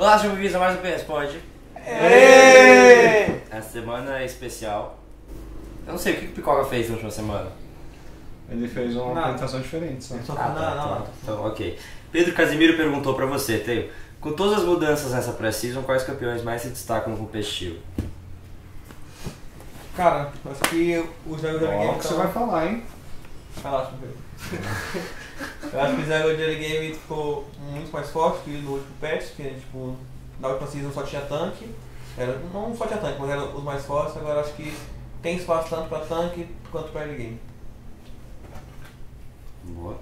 Olá, sejam bem-vindos a mais um PS Pod. Êêêê! Essa semana é especial. Eu não sei o que o Picoca fez na última semana. Ele fez uma Nada. apresentação diferente, só. Só Ah, não, tá, não, tá. não. Então, ok. Pedro Casimiro perguntou pra você, Teio. Com todas as mudanças nessa pré-season, quais campeões mais se destacam no competitivo? Cara, acho que os jogos de Ó, o que você vai falar, hein? Relaxa, meu Eu acho que o Zero Game ficou muito mais forte que no último patch, que tipo, na última season só tinha tanque. Era, não só tinha tanque, mas eram os mais fortes, agora acho que tem espaço tanto pra tanque quanto pra early game. Boa.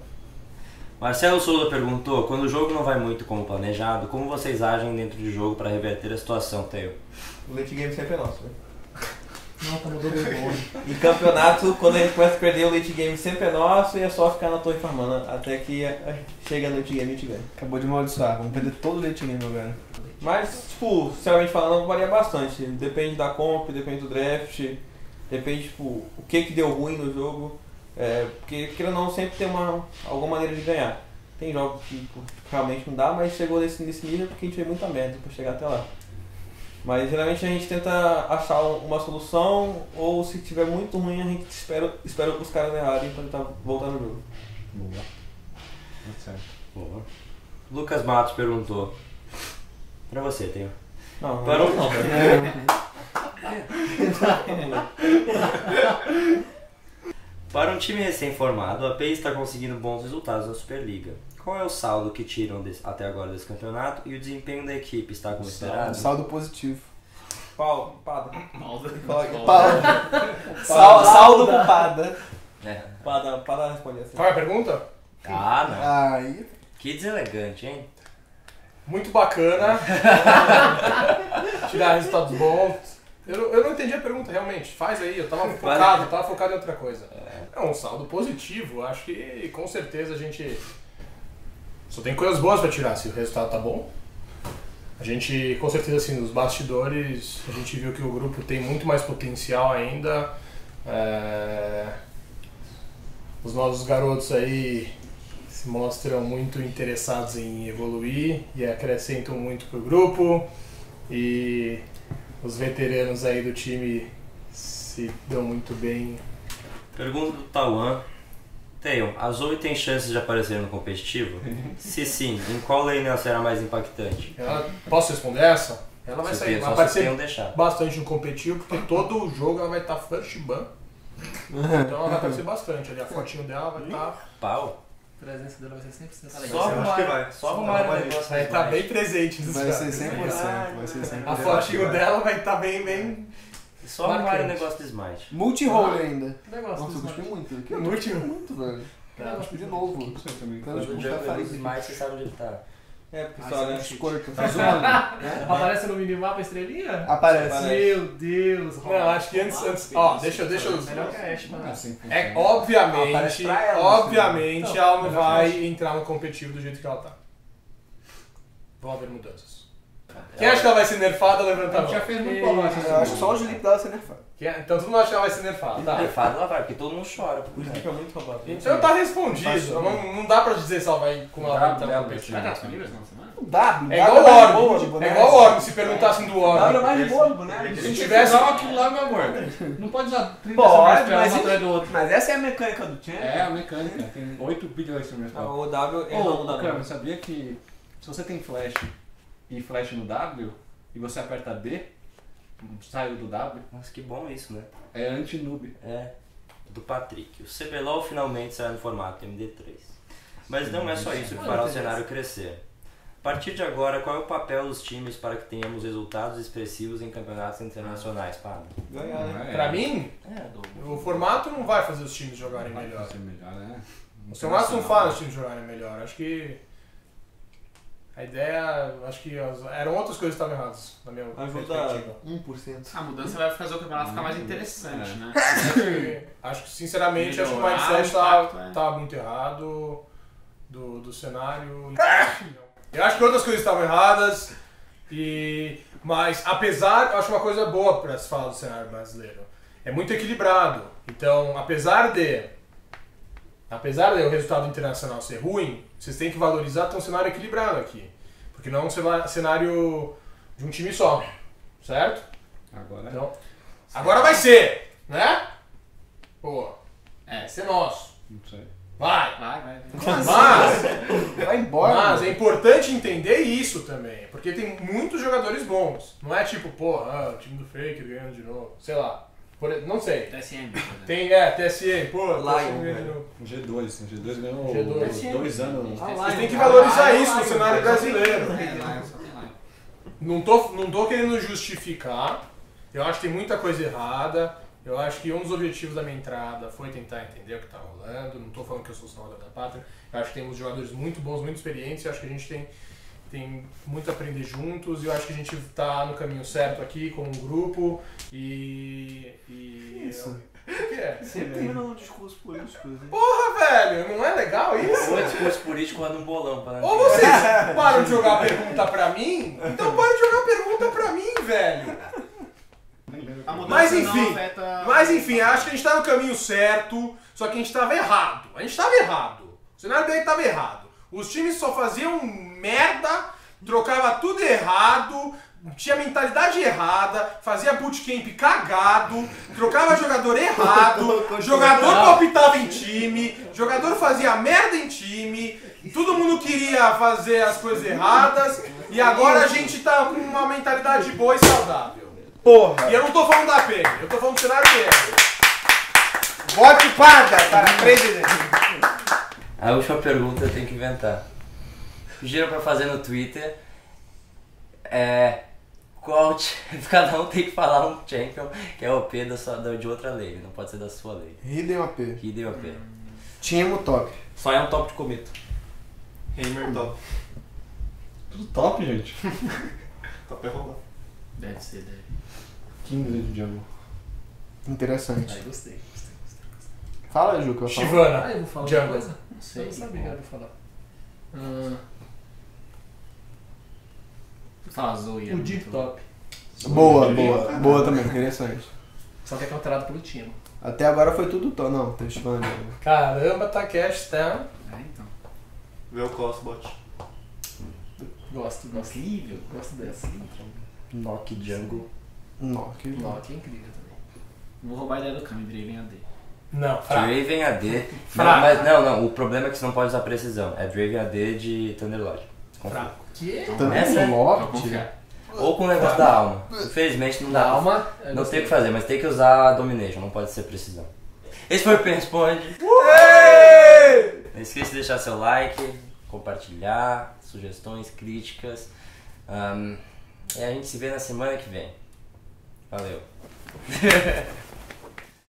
Marcelo Souza perguntou, quando o jogo não vai muito como planejado, como vocês agem dentro de jogo pra reverter a situação, Teio? O late game sempre é nosso, né? Tá mudando o bom. Em campeonato, quando a gente começa a perder, o late game sempre é nosso e é só ficar na torre farmando até que chega no late game e a gente ganha. Acabou de amaldiçoar, vamos perder todo o leite game agora. Mas, tipo, sinceramente falando, varia bastante. Depende da comp, depende do draft, depende, tipo, o que que deu ruim no jogo. É, porque, querendo ou não, sempre tem uma, alguma maneira de ganhar. Tem jogos que tipo, realmente não dá, mas chegou nesse, nesse nível porque a gente fez muita merda pra chegar até lá. Mas geralmente a gente tenta achar uma solução, ou se tiver muito ruim, a gente espera, espera os caras errarem pra tentar voltar no jogo. Boa. Tá certo. Boa. Lucas Matos perguntou. Pra você, Teio. Não, Para não, o- não, velho. Para um time recém-formado, a PEI está conseguindo bons resultados na Superliga. Qual é o saldo que tiram desse- até agora desse campeonato e o desempenho da equipe está como esperado? Saldo positivo. Pau, pada. Pada. Sal- saldo com pada. É. Pada, pada responder assim. Qual é a pergunta? Ah, não. Aí. Que deselegante, hein? Muito bacana. Tirar resultados bons. Eu, não- eu não entendi a pergunta realmente. Faz aí, eu tava focado, eu tava focado em outra coisa. É um saldo positivo, acho que com certeza a gente só tem coisas boas pra tirar se o resultado tá bom. A gente, com certeza, assim, nos bastidores, a gente viu que o grupo tem muito mais potencial ainda. É, Os nossos garotos aí se mostram muito interessados em evoluir e acrescentam muito pro grupo. E os veteranos aí do time se dão muito bem. Pergunta do Tauan. Teion, a Zoe tem chances de aparecer no competitivo? Se sim, em qual lane ela será mais impactante? Ela, posso responder essa? Ela vai Se sair, tem- vai aparecer tenham bastante no competitivo, porque todo o jogo ela vai estar first ban. Então ela vai aparecer bastante ali. A fotinho dela vai estar. Pau? A presença dela vai ser 100% Só arrumar, que vai. só arrumar o negócio Vai estar bem presente nos Vai ser 100%. Vai ser 100%. A fotinho dela vai estar bem, bem. Só arrumar o negócio do Smite. Multi-role ainda. Negócio Nossa, eu gostei muito. Aqui, eu Muito. gostei muito, velho. Tá. Acho que de novo. Quando tipo, o um jogo é café do Smite, você sabe onde ele tá. É, pessoal, né? Escorto. Tá zoando. Aparece no minimapa a estrelinha? Aparece. Meu Deus, Não, acho que antes. antes ó, deixa, eu- deixa eu. Melhor que a Ashe, mano. É, Aparece obviamente, ela, obviamente assim. ela não vai entrar no competitivo do jeito que ela tá. Vão haver mudanças. Quem acha que ela vai ser nerfada, levanta a mão. Já fez muito bom, Eu acho que só o Julito dela ser nerfado. Quem- Então todo mundo acha que ela vai ser nerfada, tá? Nerfado ela vai, porque todo mundo chora. O Sleep é muito roubado. Então tá respondido. Não, não dá pra dizer se ela vai, como ela vai entrar no competitivo. Vai estar disponível essa semana? O W. É igual o Orb. É igual o Orb, se perguntassem do O W é Orb. mais de boa do boneco. Se tivesse. Usar aquilo lá, meu amor. Não pode usar 30 Pode, semanas pra mas um atrás do outro. Mas essa é a mecânica do Champion. É, a mecânica. Tem 8 bilhões de Ah, instrumental. O W ele não Ô, dá cara, não. sabia que se você tem flash e flash no W e você aperta B, saiu do W, Nossa, que bom isso, né? é anti-noob. É. Do Patrick. O CBLOL finalmente será no formato MD3. Mas não é só isso que fará o cenário crescer. A partir de agora, qual é o papel dos times para que tenhamos resultados expressivos em campeonatos internacionais, Pablo? Ganhar, né? Pra mim, É, do... o formato não vai fazer os times jogarem Vai melhor. melhor, né? O formato não faz os times jogarem melhor. Acho que. A ideia. Acho que as- eram outras coisas que estavam erradas, na minha perspectiva. 1%. A mudança vai fazer o campeonato ficar mais interessante, né? Acho que, sinceramente, acho que o Melhorar mindset tá, impacto, é. tá muito errado do, do cenário. Eu acho que outras coisas estavam erradas, e, mas apesar, eu acho uma coisa boa para se falar do cenário brasileiro. É muito equilibrado. Então, apesar de apesar de o resultado internacional ser ruim, vocês têm que valorizar ter um cenário equilibrado aqui. Porque não é um cenário de um time só, certo? Agora. Então, agora vai ser, né? Pô, É. vai ser nosso. Não sei. Vai! Vai, vai. Mas, Vai embora. mas mano. é importante entender isso também, porque tem muitos jogadores bons. Não é tipo, pô, ah, o time do Fake ganhando de novo, sei lá. Por não sei. TSM. Tem, é, TSM, pô, Lion, TSM ganhando de velho. novo. O G2, o G2 ganhou G2. dois anos. Vocês têm que valorizar isso no cenário brasileiro. É. Não tô, não tô querendo justificar. Eu acho que tem muita coisa errada. Eu acho que um dos objetivos da minha entrada foi tentar entender o que tá rolando. Não tô falando que eu sou o salvador da pátria. Eu acho que temos jogadores muito bons, muito experientes. Eu acho que a gente tem, tem muito a aprender juntos. E eu acho que a gente tá no caminho certo aqui como um grupo. E. Isso. O que é? Termina um discurso político. né? Porra, velho, não é legal isso? Ou é discurso político é num bolão. Pra Ou vocês param de jogar pergunta pra mim, então para de jogar pergunta pra mim, velho. Mudança Mas enfim, afeta- Mas enfim, acho que a gente tá no caminho certo, só que a gente tava errado. A gente tava errado. O cenário dele tava errado. Os times só faziam merda, trocava tudo errado, tinha mentalidade errada, fazia bootcamp cagado, trocava jogador errado, jogador palpitava em time, jogador fazia merda em time, todo mundo queria fazer as coisas erradas, e agora a gente tá com uma mentalidade boa e saudável. Porra! E eu não tô falando da PM, eu tô falando do cenário dele. Vote Parda para presidente! A última pergunta eu tenho que inventar. Pediram pra fazer no Twitter. É. Qual. ti- Cada um tem que falar um champion que é OP da sua, da- de outra lei, não pode ser da sua lei. Hidden AP. Hidden OP. Timo top. Só é um top de cometa. Heimer top. Tudo top, gente. Top é rolar. Deve ser, deve. Kingsley de Jungle. Interessante. Aí gostei, gostei, gostei. Fala, Juca. eu falo. Shivana. Ah, eu vou falar Jungle. uma coisa? Não sei. Eu não sabia que era pra falar. Ah, É Um O muito- Deep Top. Boa, boa. Boa também, interessante. Só que é contratado pelo time. Até agora foi tudo top. Não, Shivana. Caramba, Takeshi tá. É, então. Vê o Cosbot. Gosto, gosto. Incrível, gosto dessa. Nock Jungle. Não, que bom. Loki é incrível também. Vou roubar a ideia do Kami, Draven AD. Não, fraco. Draven AD. Não, Fraco. mas, não, não, o problema é que você não pode usar precisão. É Draven AD de Thunderlord. Confia. Fraco. Que? Essa é- um Vou Loft. confiar. Ou com o negócio da alma. Infelizmente não dá. pra- Calma. eu Não tem o que fazer, mas tem que usar Domination, não pode ser precisão. Esse foi o Pen Responde. Não esqueça de deixar seu like, compartilhar, sugestões, críticas. Ahn, e a gente se vê na semana que vem. Valeu.